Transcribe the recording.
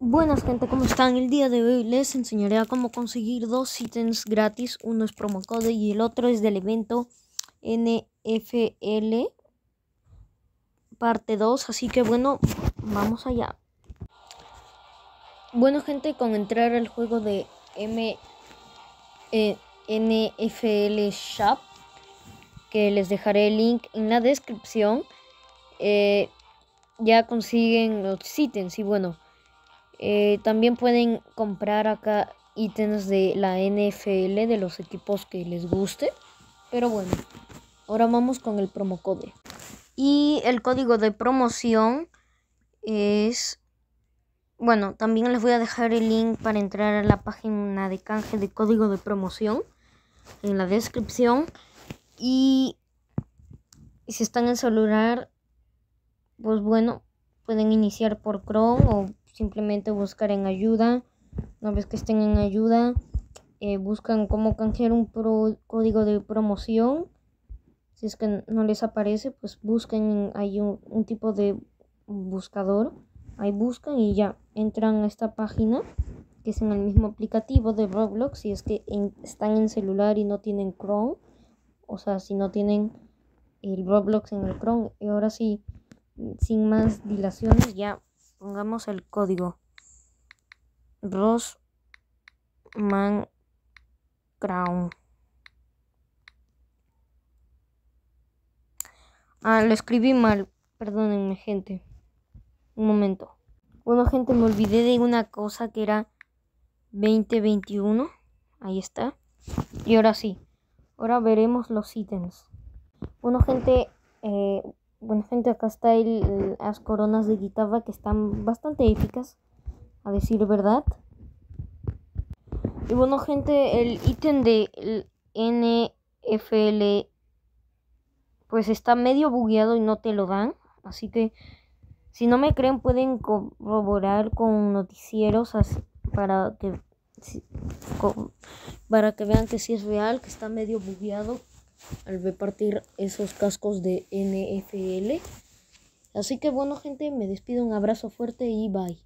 Buenas gente, ¿cómo están? El día de hoy les enseñaré a cómo conseguir dos ítems gratis. Uno es promo code y el otro es del evento NFL parte 2. Así que bueno, vamos allá. Bueno gente, con entrar al juego de M eh, NFL Shop, que les dejaré el link en la descripción, eh, ya consiguen los ítems y bueno eh, también pueden comprar acá ítems de la NFL, de los equipos que les guste. Pero bueno, ahora vamos con el promo code. Y el código de promoción es... Bueno, también les voy a dejar el link para entrar a la página de canje de código de promoción en la descripción. Y si están en celular, pues bueno, pueden iniciar por Chrome o simplemente buscar en ayuda. Una vez que estén en ayuda, eh, buscan cómo canjear un código de promoción. Si es que no les aparece, pues busquen ahí un, tipo de buscador. Ahí buscan y ya entran a esta página que es en el mismo aplicativo de Roblox. Si es que están en celular y no tienen Chrome, o sea, si no tienen el Roblox en el Chrome. Y ahora sí, sin más dilaciones, ya Pongamos el código. Rosman Crown. Ah, lo escribí mal. Perdónenme, gente. Un momento. Bueno, gente, me olvidé de una cosa que era 2021. Ahí está. Y ahora sí. Ahora veremos los ítems. Bueno, gente, eh, bueno, gente, acá está el, las coronas de guitarra que están bastante épicas, a decir verdad. Y bueno, gente, el ítem de NFL pues está medio bugueado y no te lo dan. Así que si no me creen pueden corroborar con noticieros para que para que vean que sí es real, que está medio bugueado al repartir esos cascos de NFL. Así que bueno gente, me despido, un abrazo fuerte y bye.